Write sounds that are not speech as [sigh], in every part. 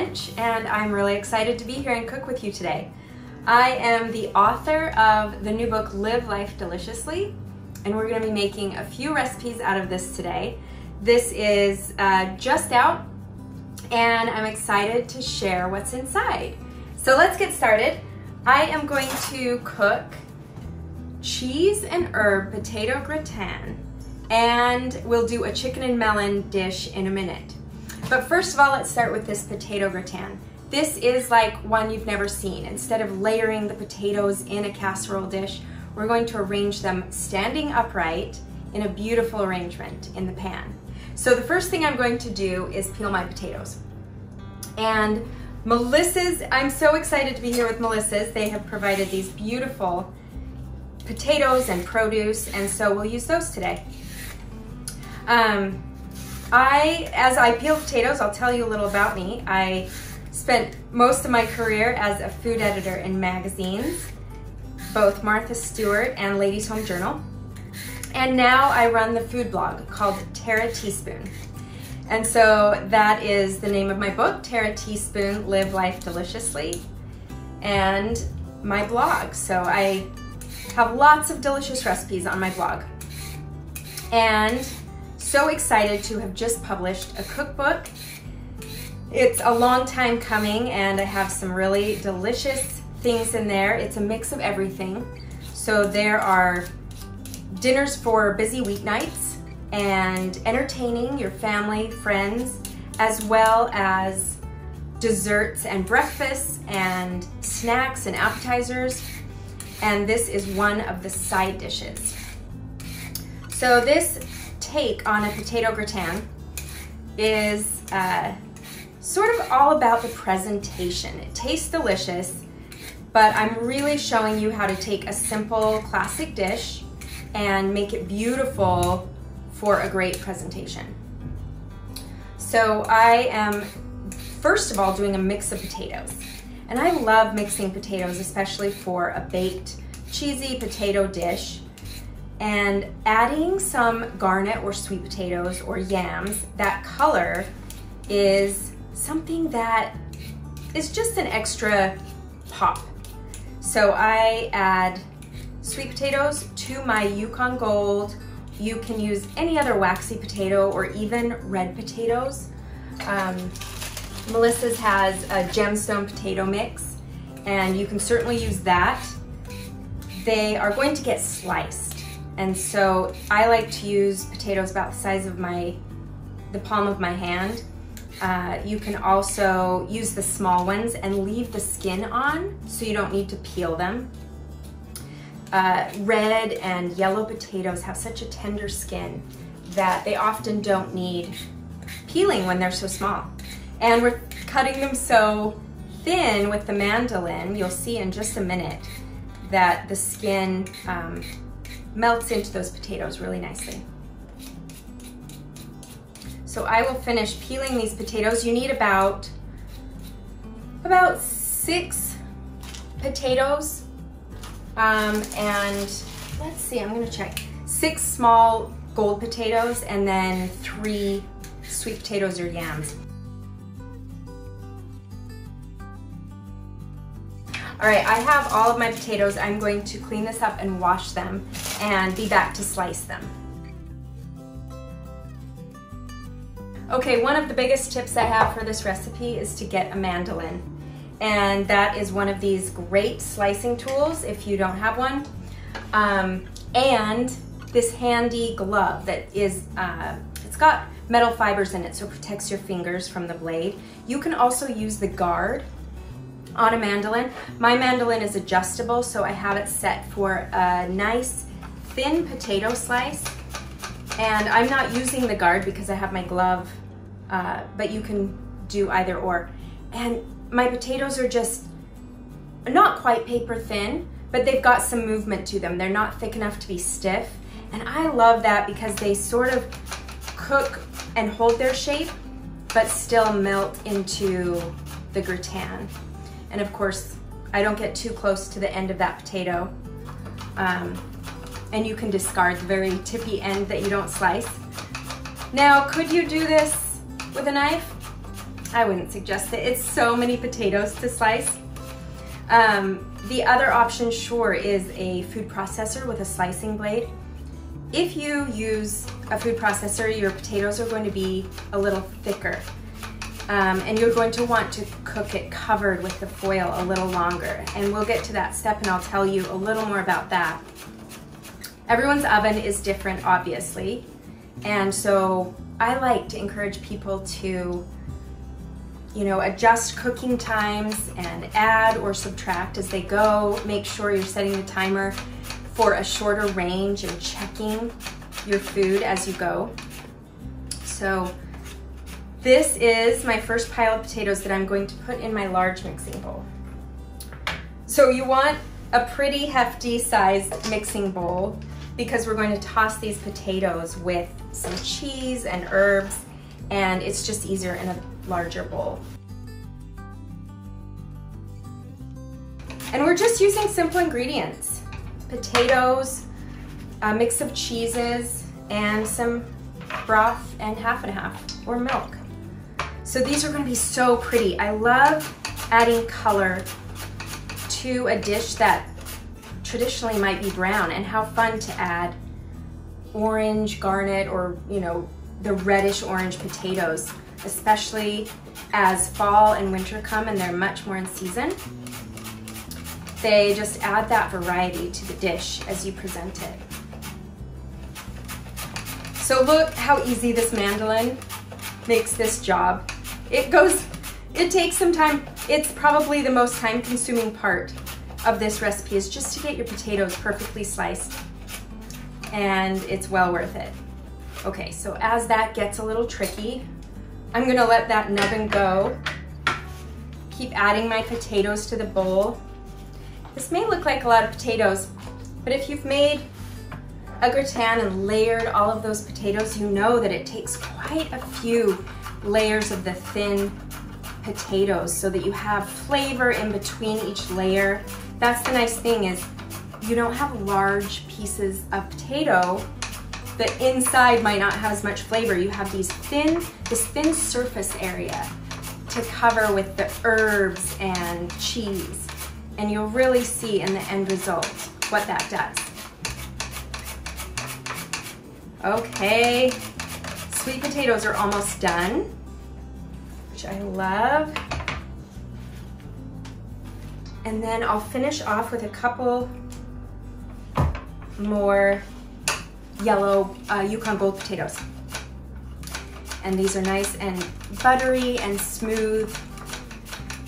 Bench and I'm really excited to be here and cook with you today. I am the author of the new book Live Life Deliciously and we're going to be making a few recipes out of this today. This is uh, just out and I'm excited to share what's inside. So let's get started. I am going to cook cheese and herb potato gratin and we'll do a chicken and melon dish in a minute. But first of all, let's start with this potato gratin. This is like one you've never seen. Instead of layering the potatoes in a casserole dish, we're going to arrange them standing upright in a beautiful arrangement in the pan. So the first thing I'm going to do is peel my potatoes. And Melissa's, I'm so excited to be here with Melissa's. They have provided these beautiful potatoes and produce, and so we'll use those today. Um, I, as I peel potatoes, I'll tell you a little about me. I spent most of my career as a food editor in magazines, both Martha Stewart and Ladies Home Journal. And now I run the food blog called Tara Teaspoon. And so that is the name of my book, Tara Teaspoon, Live Life Deliciously, and my blog. So I have lots of delicious recipes on my blog. And so excited to have just published a cookbook. It's a long time coming and I have some really delicious things in there. It's a mix of everything. So there are dinners for busy weeknights and entertaining your family, friends, as well as desserts and breakfasts and snacks and appetizers. And this is one of the side dishes. So this take on a potato gratin is uh, sort of all about the presentation. It tastes delicious, but I'm really showing you how to take a simple classic dish and make it beautiful for a great presentation. So I am, first of all, doing a mix of potatoes. And I love mixing potatoes, especially for a baked cheesy potato dish and adding some garnet or sweet potatoes or yams, that color is something that is just an extra pop. So I add sweet potatoes to my Yukon Gold. You can use any other waxy potato or even red potatoes. Um, Melissa's has a gemstone potato mix and you can certainly use that. They are going to get sliced. And so I like to use potatoes about the size of my, the palm of my hand. Uh, you can also use the small ones and leave the skin on so you don't need to peel them. Uh, red and yellow potatoes have such a tender skin that they often don't need peeling when they're so small. And we're cutting them so thin with the mandolin, you'll see in just a minute that the skin um, melts into those potatoes really nicely. So I will finish peeling these potatoes. You need about, about six potatoes. Um, and let's see, I'm gonna check. Six small gold potatoes and then three sweet potatoes or yams. All right, I have all of my potatoes. I'm going to clean this up and wash them and be back to slice them. Okay, one of the biggest tips I have for this recipe is to get a mandolin. And that is one of these great slicing tools if you don't have one. Um, and this handy glove that is, uh, it's got metal fibers in it so it protects your fingers from the blade. You can also use the guard on a mandolin. My mandolin is adjustable, so I have it set for a nice thin potato slice. And I'm not using the guard because I have my glove, uh, but you can do either or. And my potatoes are just not quite paper thin, but they've got some movement to them. They're not thick enough to be stiff. And I love that because they sort of cook and hold their shape, but still melt into the gratin. And of course, I don't get too close to the end of that potato. Um, and you can discard the very tippy end that you don't slice. Now, could you do this with a knife? I wouldn't suggest it. It's so many potatoes to slice. Um, the other option, sure, is a food processor with a slicing blade. If you use a food processor, your potatoes are going to be a little thicker. Um, and you're going to want to cook it covered with the foil a little longer. And we'll get to that step and I'll tell you a little more about that. Everyone's oven is different, obviously. And so I like to encourage people to, you know, adjust cooking times and add or subtract as they go. Make sure you're setting the timer for a shorter range and checking your food as you go. So this is my first pile of potatoes that I'm going to put in my large mixing bowl. So you want a pretty hefty sized mixing bowl because we're going to toss these potatoes with some cheese and herbs and it's just easier in a larger bowl. And we're just using simple ingredients. Potatoes, a mix of cheeses, and some broth and half and half, or milk. So these are gonna be so pretty. I love adding color to a dish that traditionally might be brown and how fun to add orange, garnet, or you know, the reddish orange potatoes, especially as fall and winter come and they're much more in season. They just add that variety to the dish as you present it. So look how easy this mandolin makes this job. It goes, it takes some time. It's probably the most time consuming part of this recipe is just to get your potatoes perfectly sliced and it's well worth it. Okay, so as that gets a little tricky, I'm gonna let that nubbin go. Keep adding my potatoes to the bowl. This may look like a lot of potatoes, but if you've made a gratin and layered all of those potatoes, you know that it takes quite a few layers of the thin potatoes so that you have flavor in between each layer. That's the nice thing is you don't have large pieces of potato the inside might not have as much flavor. You have these thin, this thin surface area to cover with the herbs and cheese. And you'll really see in the end result what that does. Okay, Sweet potatoes are almost done, which I love. And then I'll finish off with a couple more yellow uh, Yukon Gold potatoes. And these are nice and buttery and smooth.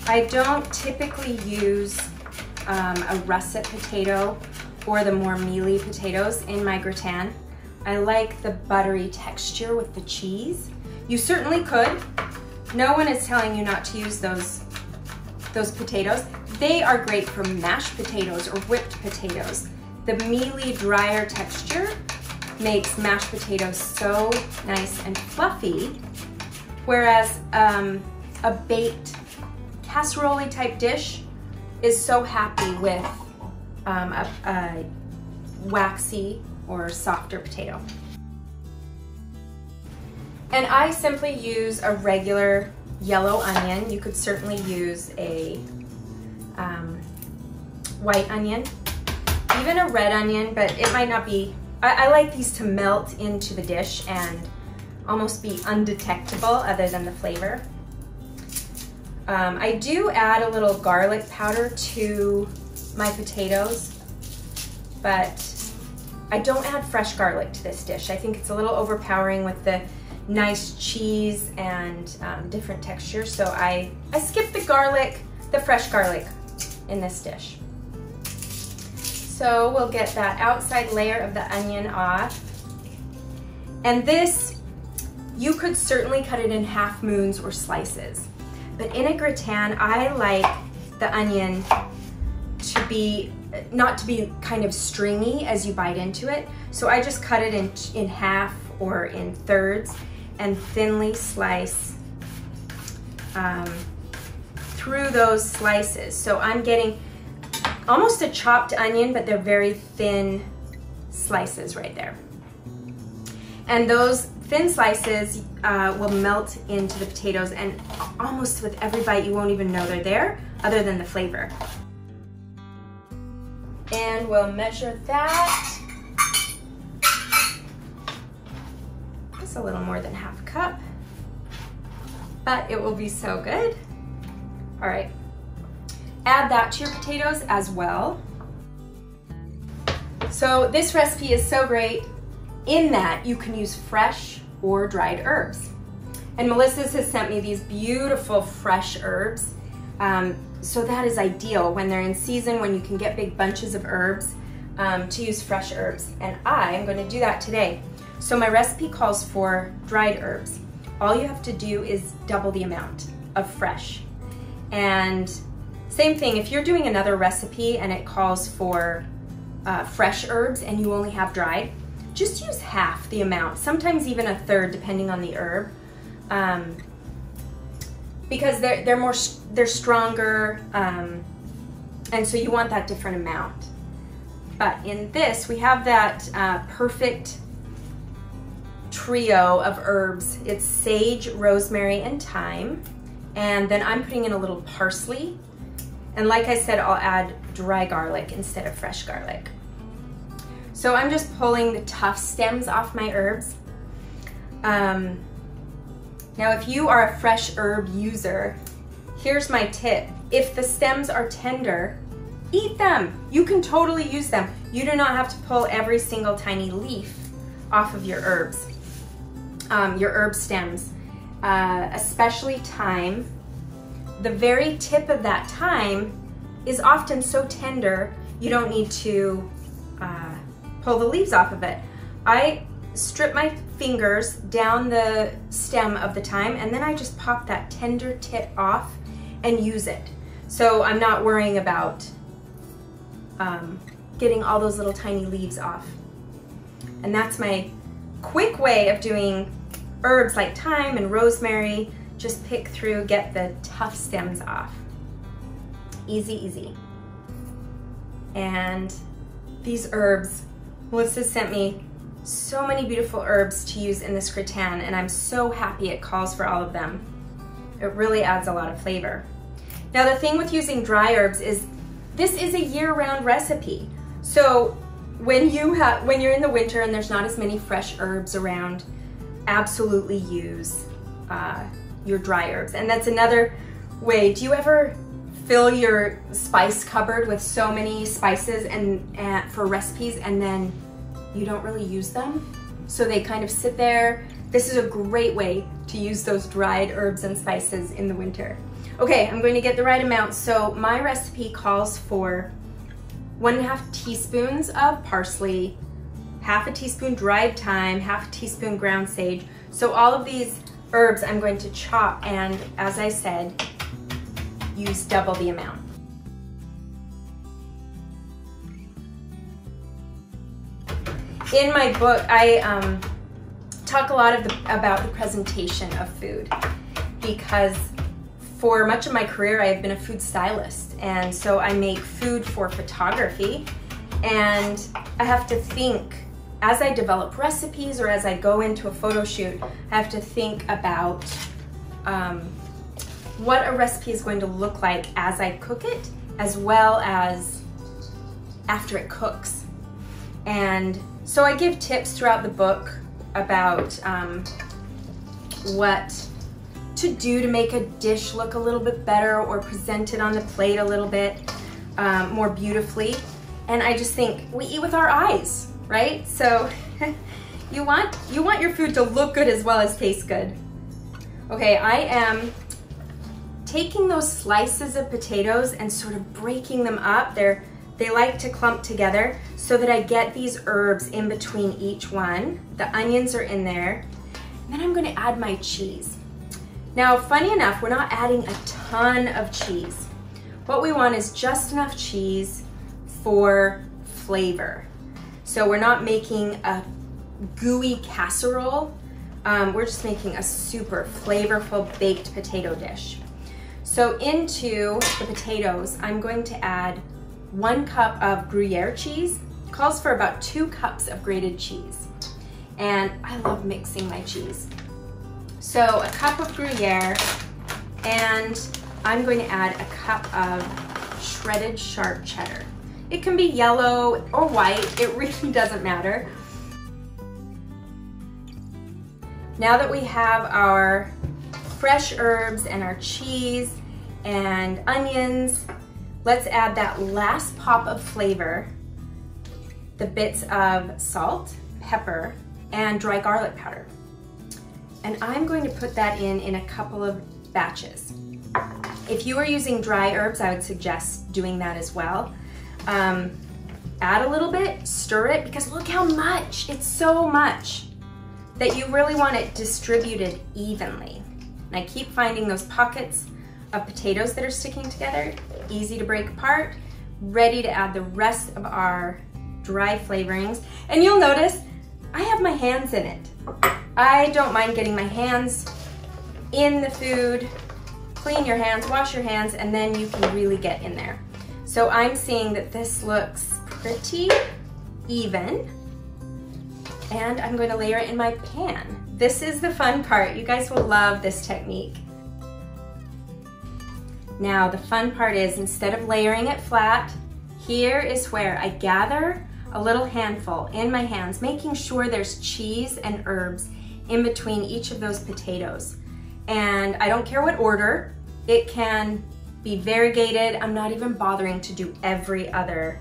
I don't typically use um, a russet potato or the more mealy potatoes in my gratin. I like the buttery texture with the cheese. You certainly could. No one is telling you not to use those, those potatoes. They are great for mashed potatoes or whipped potatoes. The mealy, drier texture makes mashed potatoes so nice and fluffy, whereas um, a baked casserole type dish is so happy with um, a, a waxy or softer potato. And I simply use a regular yellow onion. You could certainly use a um, white onion, even a red onion, but it might not be, I, I like these to melt into the dish and almost be undetectable other than the flavor. Um, I do add a little garlic powder to my potatoes, but I don't add fresh garlic to this dish. I think it's a little overpowering with the nice cheese and um, different texture. So I, I skip the garlic, the fresh garlic in this dish. So we'll get that outside layer of the onion off. And this, you could certainly cut it in half moons or slices. But in a gratin, I like the onion be not to be kind of stringy as you bite into it. So I just cut it in, in half or in thirds and thinly slice um, through those slices. So I'm getting almost a chopped onion, but they're very thin slices right there. And those thin slices uh, will melt into the potatoes and almost with every bite you won't even know they're there other than the flavor. And we'll measure that. Just a little more than half a cup, but it will be so good. All right, add that to your potatoes as well. So this recipe is so great in that you can use fresh or dried herbs. And Melissa's has sent me these beautiful fresh herbs. Um, so that is ideal when they're in season, when you can get big bunches of herbs um, to use fresh herbs. And I am gonna do that today. So my recipe calls for dried herbs. All you have to do is double the amount of fresh. And same thing, if you're doing another recipe and it calls for uh, fresh herbs and you only have dried, just use half the amount, sometimes even a third depending on the herb. Um, because they're, they're more, they're stronger, um, and so you want that different amount. But in this, we have that uh, perfect trio of herbs. It's sage, rosemary, and thyme. And then I'm putting in a little parsley. And like I said, I'll add dry garlic instead of fresh garlic. So I'm just pulling the tough stems off my herbs. Um, now, if you are a fresh herb user, here's my tip. If the stems are tender, eat them. You can totally use them. You do not have to pull every single tiny leaf off of your herbs, um, your herb stems, uh, especially thyme. The very tip of that thyme is often so tender, you don't need to uh, pull the leaves off of it. I strip my fingers down the stem of the thyme and then I just pop that tender tip off and use it. So I'm not worrying about um, getting all those little tiny leaves off. And that's my quick way of doing herbs like thyme and rosemary. Just pick through, get the tough stems off. Easy, easy. And these herbs Melissa sent me so many beautiful herbs to use in this gratin and I'm so happy it calls for all of them. It really adds a lot of flavor. Now the thing with using dry herbs is this is a year-round recipe. So when you have when you're in the winter and there's not as many fresh herbs around, absolutely use uh, your dry herbs. And that's another way. Do you ever fill your spice cupboard with so many spices and for recipes and then you don't really use them. So they kind of sit there. This is a great way to use those dried herbs and spices in the winter. Okay, I'm going to get the right amount. So my recipe calls for one and a half teaspoons of parsley, half a teaspoon dried thyme, half a teaspoon ground sage. So all of these herbs I'm going to chop and as I said, use double the amount. In my book, I um, talk a lot of the, about the presentation of food because for much of my career, I have been a food stylist. And so I make food for photography. And I have to think, as I develop recipes or as I go into a photo shoot, I have to think about um, what a recipe is going to look like as I cook it, as well as after it cooks. And so I give tips throughout the book about um, what to do to make a dish look a little bit better or present it on the plate a little bit um, more beautifully. And I just think we eat with our eyes, right? So [laughs] you want you want your food to look good as well as taste good. Okay, I am taking those slices of potatoes and sort of breaking them up. They're, they like to clump together so that I get these herbs in between each one. The onions are in there. And then I'm gonna add my cheese. Now, funny enough, we're not adding a ton of cheese. What we want is just enough cheese for flavor. So we're not making a gooey casserole. Um, we're just making a super flavorful baked potato dish. So into the potatoes, I'm going to add one cup of Gruyere cheese. Calls for about two cups of grated cheese. and I love mixing my cheese. So a cup of Gruyere, and I'm going to add a cup of shredded sharp cheddar. It can be yellow or white, it [laughs] really doesn't matter. Now that we have our fresh herbs and our cheese and onions, let's add that last pop of flavor, the bits of salt, pepper, and dry garlic powder. And I'm going to put that in in a couple of batches. If you are using dry herbs, I would suggest doing that as well. Um, add a little bit, stir it, because look how much, it's so much that you really want it distributed evenly. And I keep finding those pockets of potatoes that are sticking together, easy to break apart, ready to add the rest of our dry flavorings. And you'll notice I have my hands in it. I don't mind getting my hands in the food, clean your hands, wash your hands, and then you can really get in there. So I'm seeing that this looks pretty even, and I'm going to layer it in my pan. This is the fun part. You guys will love this technique. Now the fun part is instead of layering it flat, here is where I gather a little handful in my hands, making sure there's cheese and herbs in between each of those potatoes. And I don't care what order, it can be variegated. I'm not even bothering to do every other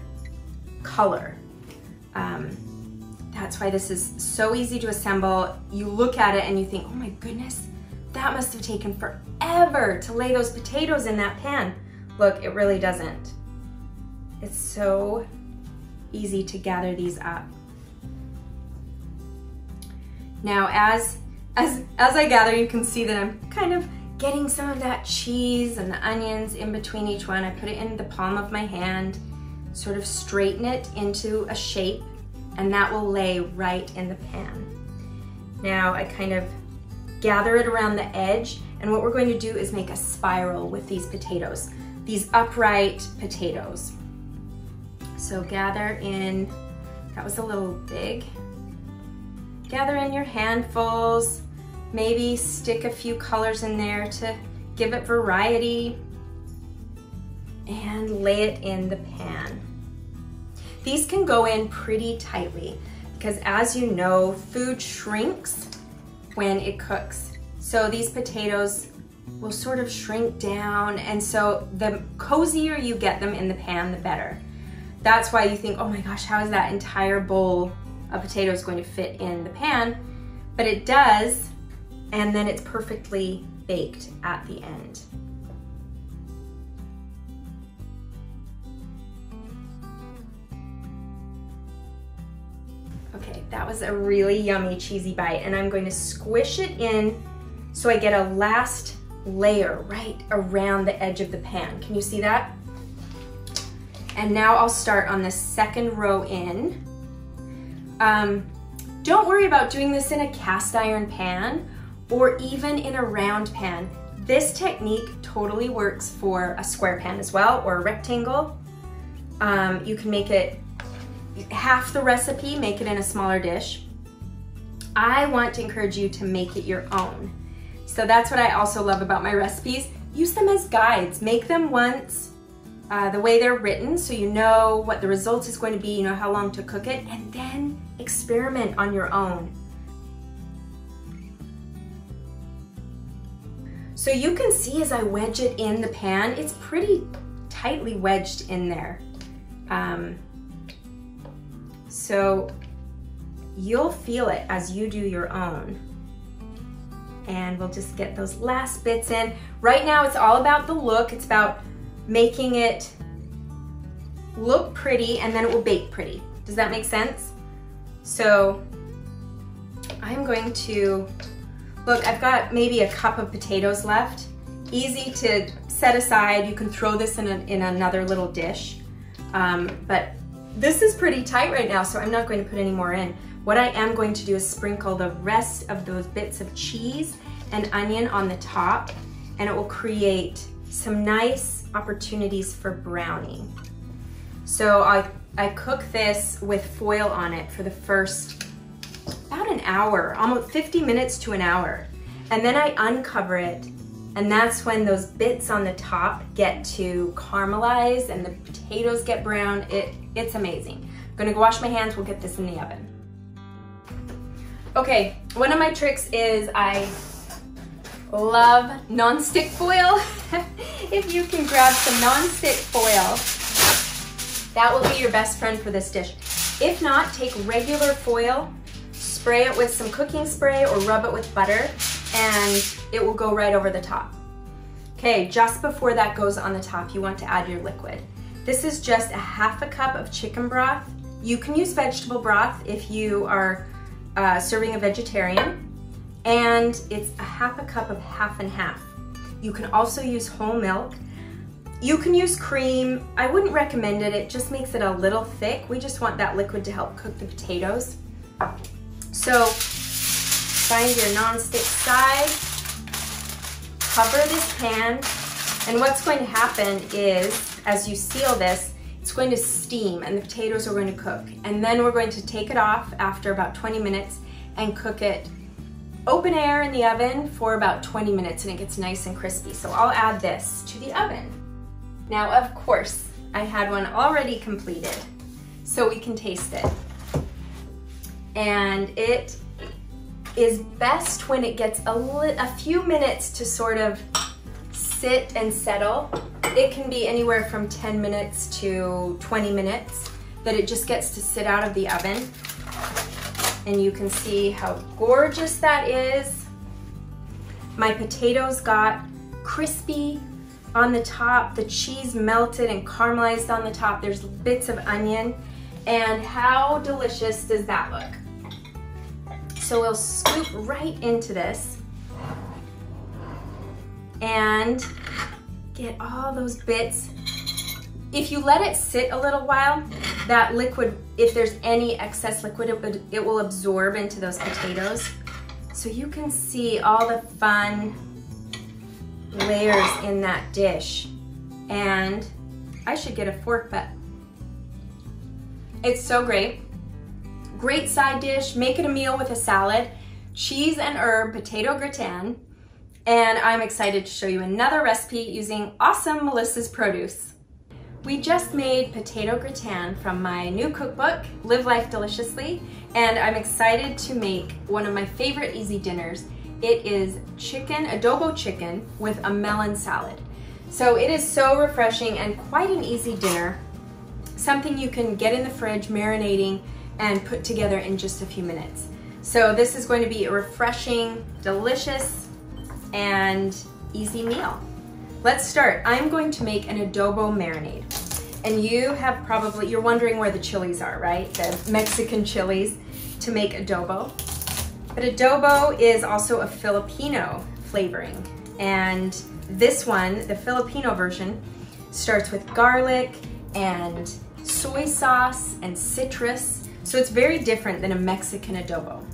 color. Um, that's why this is so easy to assemble. You look at it and you think, oh my goodness, that must have taken forever to lay those potatoes in that pan. Look, it really doesn't. It's so easy to gather these up. Now, as, as, as I gather, you can see that I'm kind of getting some of that cheese and the onions in between each one. I put it in the palm of my hand, sort of straighten it into a shape, and that will lay right in the pan. Now I kind of gather it around the edge, and what we're going to do is make a spiral with these potatoes, these upright potatoes. So gather in, that was a little big, gather in your handfuls, maybe stick a few colors in there to give it variety, and lay it in the pan. These can go in pretty tightly because as you know, food shrinks when it cooks. So these potatoes will sort of shrink down and so the cozier you get them in the pan, the better. That's why you think, oh my gosh, how is that entire bowl of potatoes going to fit in the pan, but it does, and then it's perfectly baked at the end. That was a really yummy cheesy bite, and I'm going to squish it in so I get a last layer right around the edge of the pan. Can you see that? And now I'll start on the second row in. Um, don't worry about doing this in a cast iron pan or even in a round pan. This technique totally works for a square pan as well or a rectangle. Um, you can make it half the recipe, make it in a smaller dish. I want to encourage you to make it your own. So that's what I also love about my recipes. Use them as guides. Make them once, uh, the way they're written so you know what the result is going to be, you know how long to cook it, and then experiment on your own. So you can see as I wedge it in the pan, it's pretty tightly wedged in there. Um, so you'll feel it as you do your own. And we'll just get those last bits in. Right now it's all about the look. It's about making it look pretty and then it will bake pretty. Does that make sense? So I'm going to, look, I've got maybe a cup of potatoes left. Easy to set aside. You can throw this in, a, in another little dish. Um, but this is pretty tight right now, so I'm not going to put any more in. What I am going to do is sprinkle the rest of those bits of cheese and onion on the top, and it will create some nice opportunities for browning. So I, I cook this with foil on it for the first about an hour, almost 50 minutes to an hour. And then I uncover it and that's when those bits on the top get to caramelize and the potatoes get brown. It, it's amazing. I'm gonna go wash my hands, we'll get this in the oven. Okay, one of my tricks is I love non-stick foil. [laughs] if you can grab some non-stick foil, that will be your best friend for this dish. If not, take regular foil, spray it with some cooking spray or rub it with butter and it will go right over the top. Okay, just before that goes on the top, you want to add your liquid. This is just a half a cup of chicken broth. You can use vegetable broth if you are uh, serving a vegetarian, and it's a half a cup of half and half. You can also use whole milk. You can use cream. I wouldn't recommend it. It just makes it a little thick. We just want that liquid to help cook the potatoes. So find your non-stick side, cover this pan, and what's going to happen is, as you seal this, it's going to steam and the potatoes are going to cook. And then we're going to take it off after about 20 minutes and cook it open air in the oven for about 20 minutes and it gets nice and crispy. So I'll add this to the oven. Now, of course, I had one already completed so we can taste it. And it is best when it gets a, a few minutes to sort of sit and settle. It can be anywhere from 10 minutes to 20 minutes that it just gets to sit out of the oven. And you can see how gorgeous that is. My potatoes got crispy on the top, the cheese melted and caramelized on the top. There's bits of onion. And how delicious does that look? So we'll scoop right into this and get all those bits. If you let it sit a little while, that liquid, if there's any excess liquid, it, will absorb into those potatoes. So you can see all the fun layers in that dish. And I should get a fork, but it's so great. Great side dish, make it a meal with a salad, cheese and herb potato gratin, and I'm excited to show you another recipe using awesome Melissa's produce. We just made potato gratin from my new cookbook, Live Life Deliciously, and I'm excited to make one of my favorite easy dinners. It is chicken, adobo chicken with a melon salad. So it is so refreshing and quite an easy dinner. Something you can get in the fridge marinating and put together in just a few minutes. So this is going to be a refreshing, delicious, and easy meal. Let's start. I'm going to make an adobo marinade. And you have probably, you're wondering where the chilies are, right? The Mexican chilies to make adobo. But adobo is also a Filipino flavoring. And this one, the Filipino version, starts with garlic and soy sauce and citrus so it's very different than a Mexican adobo.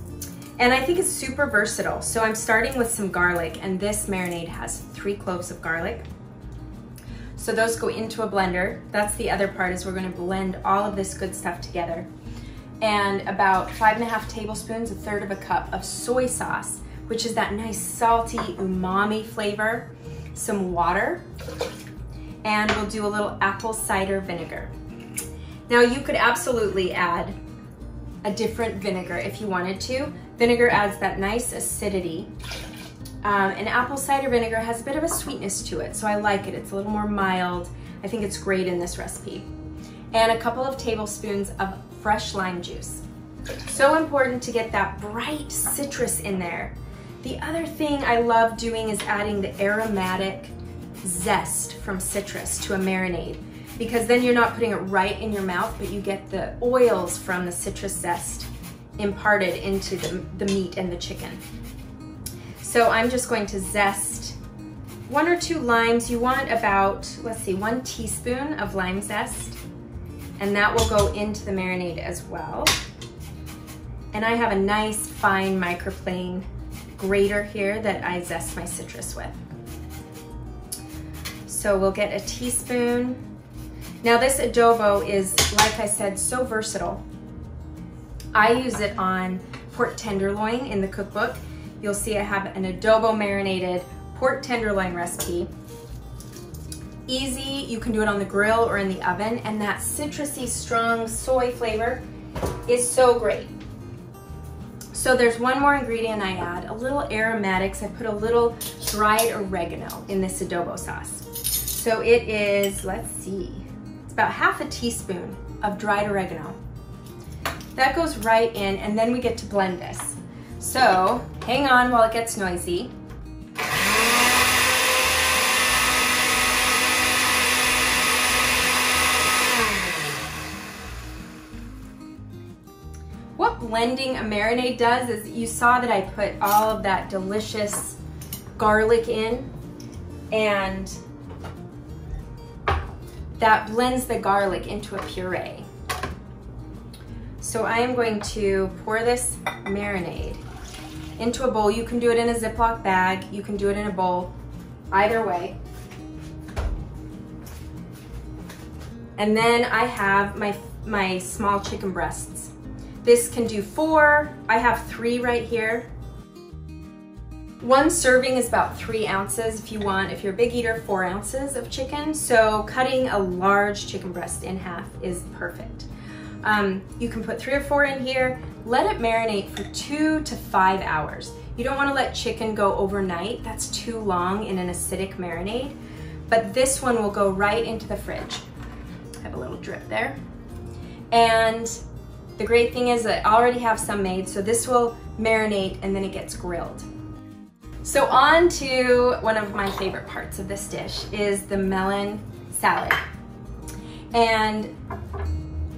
And I think it's super versatile. So I'm starting with some garlic and this marinade has three cloves of garlic. So those go into a blender. That's the other part is we're gonna blend all of this good stuff together. And about five and a half tablespoons, a third of a cup of soy sauce, which is that nice salty umami flavor, some water, and we'll do a little apple cider vinegar. Now you could absolutely add a different vinegar if you wanted to. Vinegar adds that nice acidity. Um, and apple cider vinegar has a bit of a sweetness to it, so I like it. It's a little more mild. I think it's great in this recipe. And a couple of tablespoons of fresh lime juice. So important to get that bright citrus in there. The other thing I love doing is adding the aromatic zest from citrus to a marinade because then you're not putting it right in your mouth, but you get the oils from the citrus zest imparted into the, the meat and the chicken. So I'm just going to zest one or two limes. You want about, let's see, one teaspoon of lime zest, and that will go into the marinade as well. And I have a nice fine microplane grater here that I zest my citrus with. So we'll get a teaspoon now this adobo is, like I said, so versatile. I use it on pork tenderloin in the cookbook. You'll see I have an adobo marinated pork tenderloin recipe. Easy, you can do it on the grill or in the oven, and that citrusy, strong soy flavor is so great. So there's one more ingredient I add, a little aromatics. I put a little dried oregano in this adobo sauce. So it is, let's see, about half a teaspoon of dried oregano. That goes right in and then we get to blend this. So hang on while it gets noisy. What blending a marinade does is you saw that I put all of that delicious garlic in and that blends the garlic into a puree. So I am going to pour this marinade into a bowl. You can do it in a Ziploc bag. You can do it in a bowl, either way. And then I have my, my small chicken breasts. This can do four. I have three right here. One serving is about three ounces if you want, if you're a big eater, four ounces of chicken. So cutting a large chicken breast in half is perfect. Um, you can put three or four in here. Let it marinate for two to five hours. You don't wanna let chicken go overnight. That's too long in an acidic marinade. But this one will go right into the fridge. I have a little drip there. And the great thing is I already have some made, so this will marinate and then it gets grilled. So on to one of my favorite parts of this dish is the melon salad. And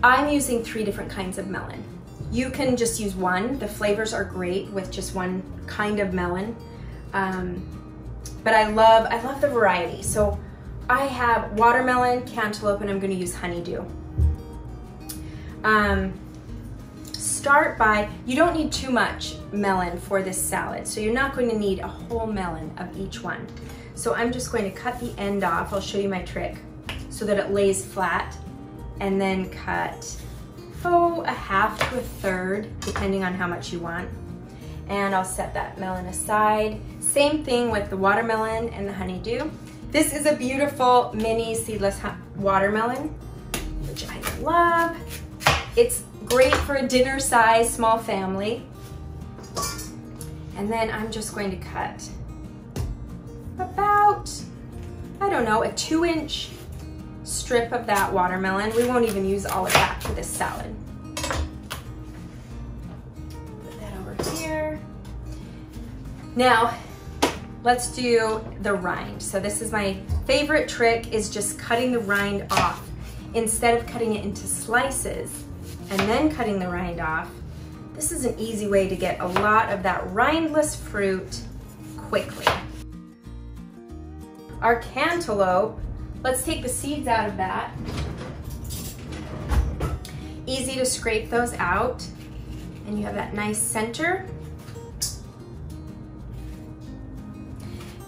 I'm using three different kinds of melon. You can just use one. The flavors are great with just one kind of melon. Um, but I love, I love the variety. So I have watermelon, cantaloupe, and I'm gonna use honeydew. Um, start by, you don't need too much melon for this salad, so you're not going to need a whole melon of each one. So I'm just going to cut the end off, I'll show you my trick, so that it lays flat, and then cut, oh, a half to a third, depending on how much you want. And I'll set that melon aside. Same thing with the watermelon and the honeydew. This is a beautiful mini seedless watermelon, which I love. It's great for a dinner size small family. And then I'm just going to cut about, I don't know, a two inch strip of that watermelon. We won't even use all of that for this salad. Put that over here. Now, let's do the rind. So this is my favorite trick is just cutting the rind off instead of cutting it into slices and then cutting the rind off. This is an easy way to get a lot of that rindless fruit quickly. Our cantaloupe, let's take the seeds out of that. Easy to scrape those out and you have that nice center.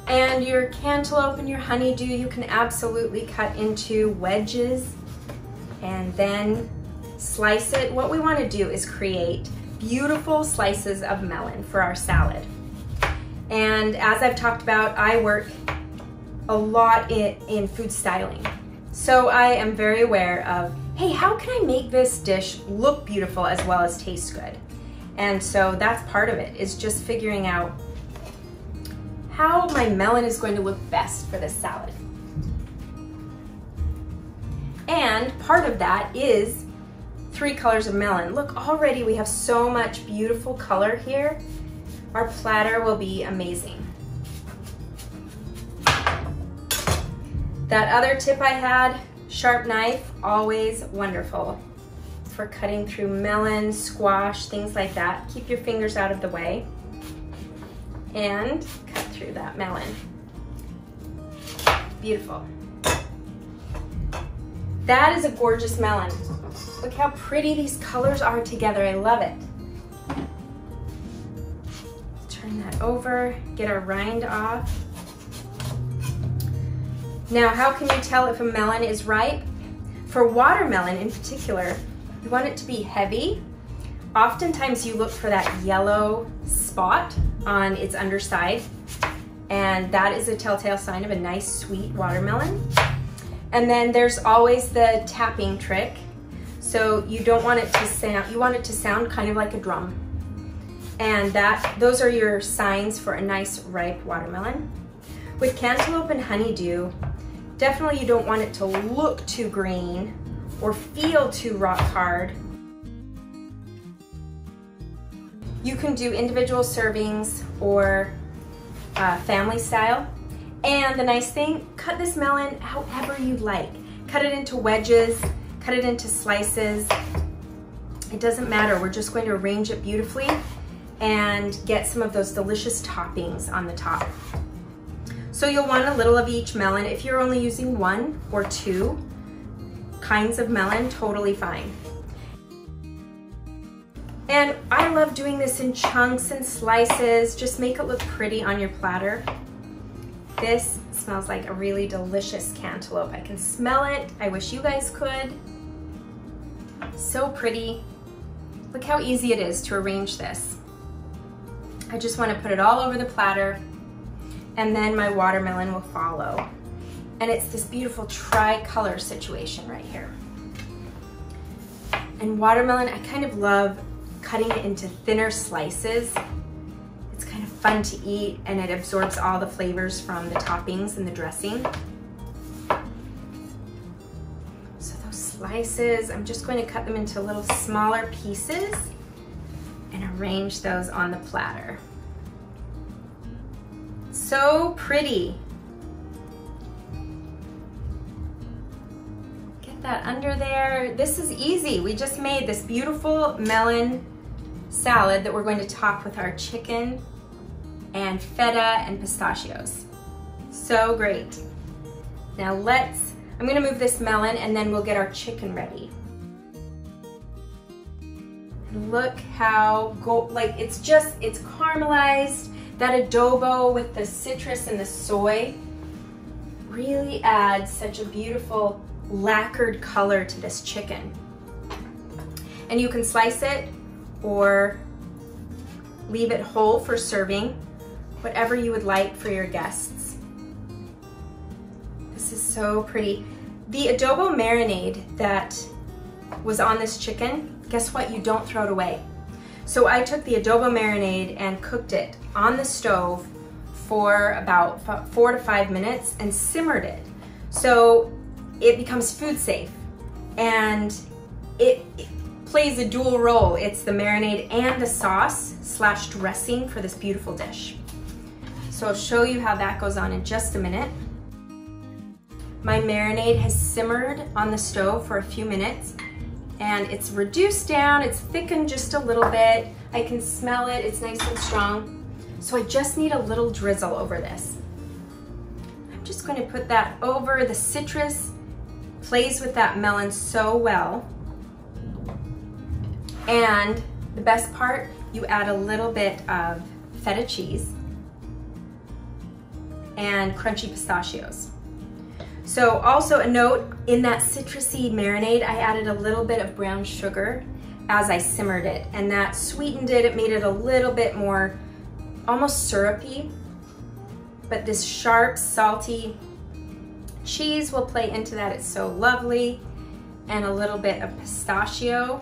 And your cantaloupe and your honeydew, you can absolutely cut into wedges and then slice it. What we wanna do is create beautiful slices of melon for our salad. And as I've talked about, I work a lot in, in food styling. So I am very aware of, hey, how can I make this dish look beautiful as well as taste good? And so that's part of it, is just figuring out how my melon is going to look best for this salad. And part of that is three colors of melon. Look, already we have so much beautiful color here. Our platter will be amazing. That other tip I had, sharp knife, always wonderful for cutting through melon, squash, things like that. Keep your fingers out of the way and cut through that melon. Beautiful. That is a gorgeous melon. Look how pretty these colors are together. I love it. Turn that over, get our rind off. Now, how can you tell if a melon is ripe? For watermelon in particular, you want it to be heavy, oftentimes you look for that yellow spot on its underside and that is a telltale sign of a nice sweet watermelon. And then there's always the tapping trick. So you don't want it to sound, you want it to sound kind of like a drum. And that those are your signs for a nice ripe watermelon. With cantaloupe and honeydew, definitely you don't want it to look too green or feel too rock hard. You can do individual servings or uh, family style. And the nice thing, cut this melon however you like. Cut it into wedges, cut it into slices. It doesn't matter, we're just going to arrange it beautifully and get some of those delicious toppings on the top. So you'll want a little of each melon. If you're only using one or two kinds of melon, totally fine. And I love doing this in chunks and slices. Just make it look pretty on your platter. This smells like a really delicious cantaloupe. I can smell it. I wish you guys could. So pretty. Look how easy it is to arrange this. I just want to put it all over the platter and then my watermelon will follow. And it's this beautiful tri-color situation right here. And watermelon, I kind of love cutting it into thinner slices. It's kind of fun to eat and it absorbs all the flavors from the toppings and the dressing. Slices, I'm just going to cut them into little smaller pieces and arrange those on the platter. So pretty. Get that under there. This is easy. We just made this beautiful melon salad that we're going to top with our chicken and feta and pistachios. So great. Now let's, I'm gonna move this melon and then we'll get our chicken ready. Look how, gold, like it's just, it's caramelized. That adobo with the citrus and the soy really adds such a beautiful lacquered color to this chicken. And you can slice it or leave it whole for serving, whatever you would like for your guests. So pretty. The adobo marinade that was on this chicken, guess what? You don't throw it away. So I took the adobo marinade and cooked it on the stove for about four to five minutes and simmered it. So it becomes food safe and it, it plays a dual role. It's the marinade and the sauce slash dressing for this beautiful dish. So I'll show you how that goes on in just a minute. My marinade has simmered on the stove for a few minutes and it's reduced down, it's thickened just a little bit. I can smell it, it's nice and strong. So I just need a little drizzle over this. I'm just going to put that over. The citrus plays with that melon so well. And the best part, you add a little bit of feta cheese and crunchy pistachios. So also a note, in that citrusy marinade, I added a little bit of brown sugar as I simmered it and that sweetened it. It made it a little bit more almost syrupy, but this sharp, salty cheese will play into that. It's so lovely. And a little bit of pistachio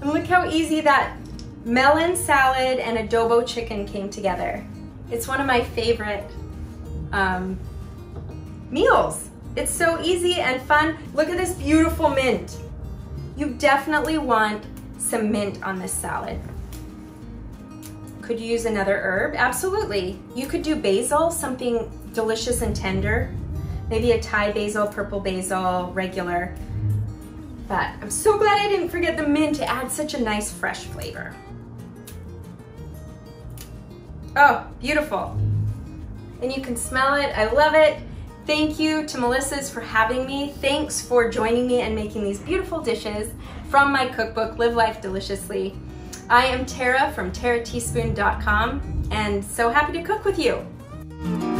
and look how easy that melon salad and adobo chicken came together. It's one of my favorite um, meals. It's so easy and fun. Look at this beautiful mint. You definitely want some mint on this salad. Could you use another herb? Absolutely. You could do basil, something delicious and tender. Maybe a Thai basil, purple basil, regular. But I'm so glad I didn't forget the mint to add such a nice fresh flavor. Oh, beautiful. And you can smell it, I love it. Thank you to Melissa's for having me. Thanks for joining me and making these beautiful dishes from my cookbook, Live Life Deliciously. I am Tara from tarateaspoon.com and so happy to cook with you.